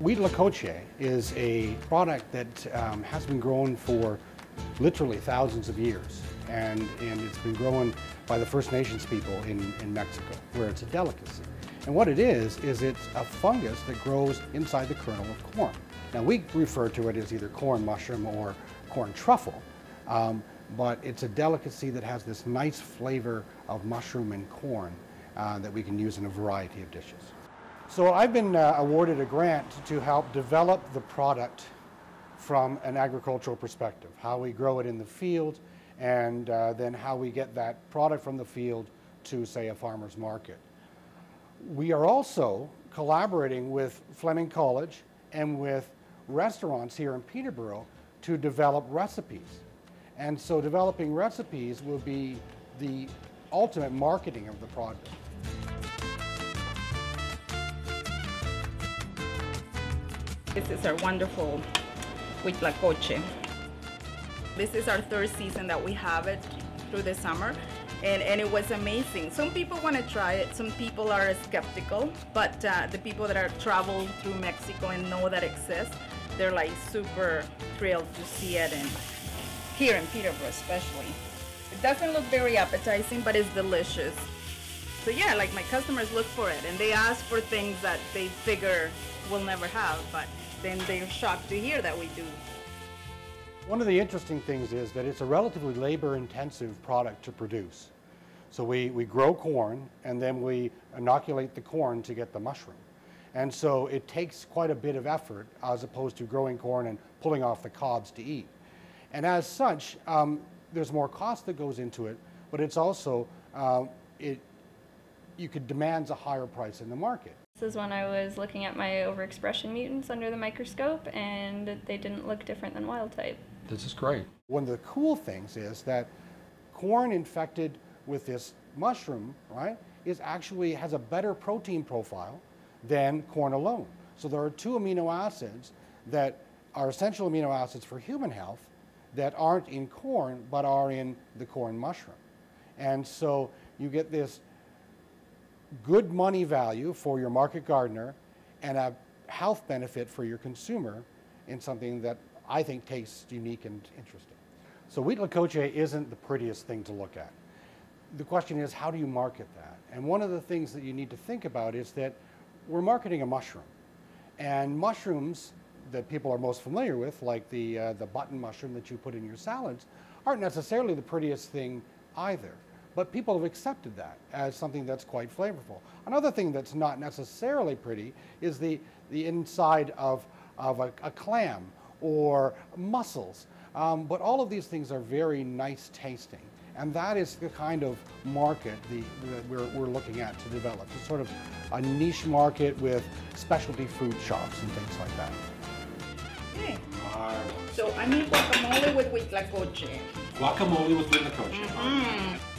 Huitlacoche is a product that um, has been grown for literally thousands of years. And, and it's been grown by the First Nations people in, in Mexico, where it's a delicacy. And what it is, is it's a fungus that grows inside the kernel of corn. Now we refer to it as either corn mushroom or corn truffle, um, but it's a delicacy that has this nice flavor of mushroom and corn uh, that we can use in a variety of dishes. So I've been uh, awarded a grant to help develop the product from an agricultural perspective, how we grow it in the field, and uh, then how we get that product from the field to, say, a farmer's market. We are also collaborating with Fleming College and with restaurants here in Peterborough to develop recipes. And so developing recipes will be the ultimate marketing of the product. This is our wonderful Huitlacoche. This is our third season that we have it through the summer. And, and it was amazing. Some people want to try it, some people are skeptical, but uh, the people that are traveled through Mexico and know that exists, they're like super thrilled to see it and here in Peterborough especially. It doesn't look very appetizing, but it's delicious. So yeah, like my customers look for it and they ask for things that they figure we'll never have, but then they're shocked to hear that we do. One of the interesting things is that it's a relatively labor intensive product to produce. So we, we grow corn and then we inoculate the corn to get the mushroom. And so it takes quite a bit of effort as opposed to growing corn and pulling off the cobs to eat. And as such, um, there's more cost that goes into it, but it's also, uh, it, you could demand a higher price in the market. This is when I was looking at my overexpression mutants under the microscope and they didn't look different than wild type. This is great. One of the cool things is that corn infected with this mushroom, right, is actually has a better protein profile than corn alone. So there are two amino acids that are essential amino acids for human health that aren't in corn but are in the corn mushroom. And so you get this good money value for your market gardener and a health benefit for your consumer in something that I think tastes unique and interesting. So wheat Huitlacoche isn't the prettiest thing to look at. The question is, how do you market that? And one of the things that you need to think about is that we're marketing a mushroom. And mushrooms that people are most familiar with, like the, uh, the button mushroom that you put in your salads, aren't necessarily the prettiest thing either. But people have accepted that as something that's quite flavorful. Another thing that's not necessarily pretty is the, the inside of, of a, a clam or mussels. Um, but all of these things are very nice tasting. And that is the kind of market the, that we're, we're looking at to develop. It's sort of a niche market with specialty food shops and things like that. Okay. So I need guacamole with huitlacoche. Guacamole with Huitlacoche. Mm.